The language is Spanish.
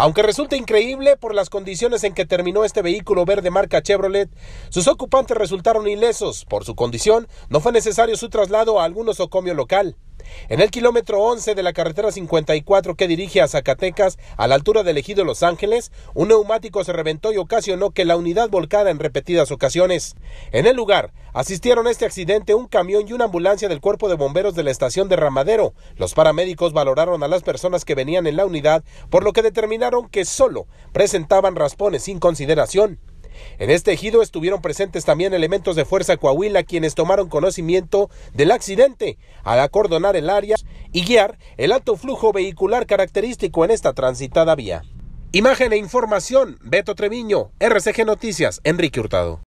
Aunque resulta increíble por las condiciones en que terminó este vehículo verde marca Chevrolet, sus ocupantes resultaron ilesos. Por su condición, no fue necesario su traslado a algún nosocomio local. En el kilómetro 11 de la carretera 54 que dirige a Zacatecas, a la altura del ejido Los Ángeles, un neumático se reventó y ocasionó que la unidad volcara en repetidas ocasiones. En el lugar, asistieron a este accidente un camión y una ambulancia del cuerpo de bomberos de la estación de Ramadero. Los paramédicos valoraron a las personas que venían en la unidad, por lo que determinaron que solo presentaban raspones sin consideración. En este ejido estuvieron presentes también elementos de Fuerza Coahuila quienes tomaron conocimiento del accidente al acordonar el área y guiar el alto flujo vehicular característico en esta transitada vía. Imagen e información, Beto Treviño, RCG Noticias, Enrique Hurtado.